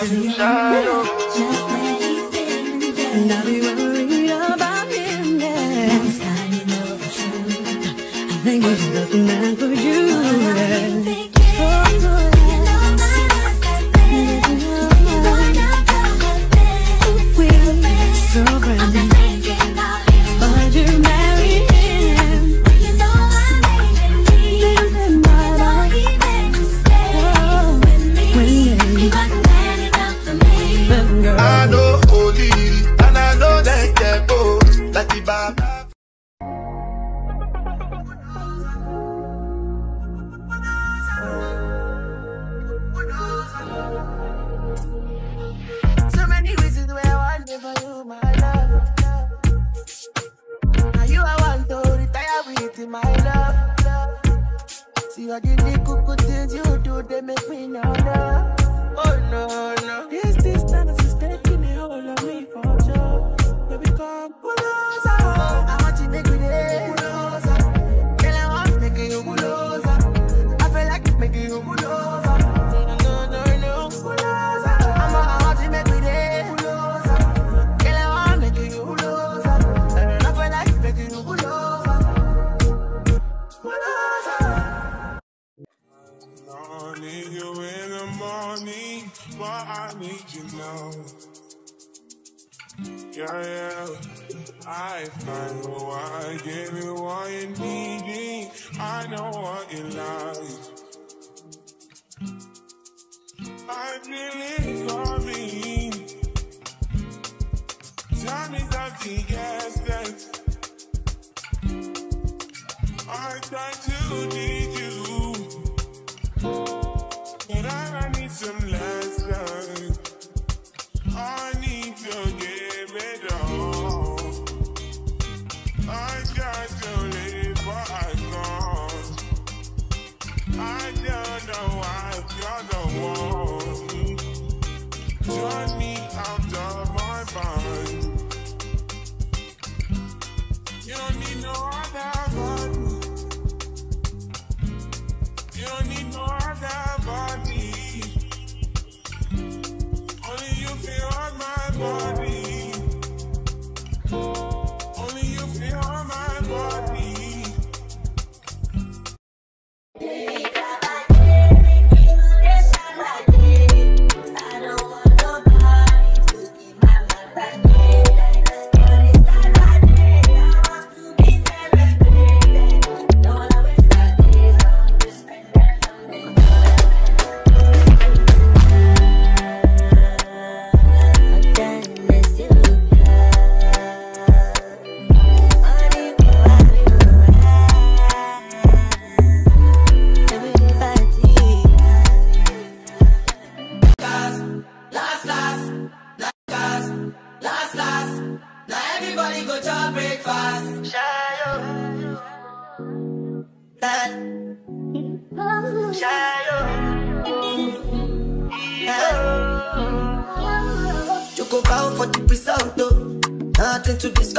by your shadow. And I'll be worried about him. I think just for you. you I gave you what you needed. I know what you like. I feel it coming. Time is of the essence. I try to deal.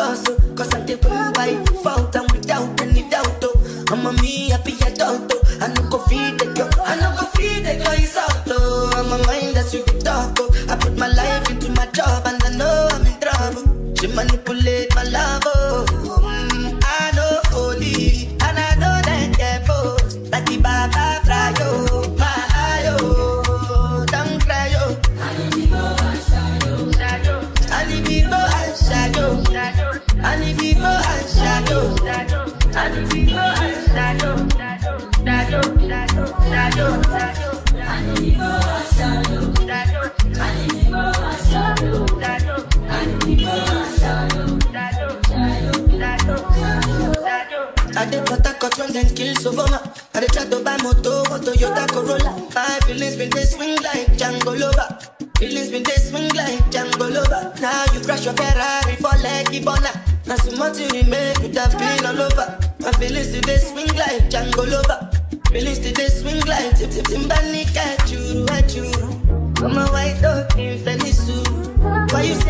torso Cause I take by fault and without any doubt oh. I'm a me happy adult oh. I no go feed then kill Savona. I did try to buy moto, one Toyota Corolla. My feelings been they swing like Django Lover. Feelings been they swing like Django Lover. Now you crash your Ferrari for Lucky Bona. Now so much you make, with that pain all over. My feelings today swing like Django Lover. Feelings today swing like Tip Tip Timbani Kachuru Achuru. From a white dog in Fenisuru. Why you say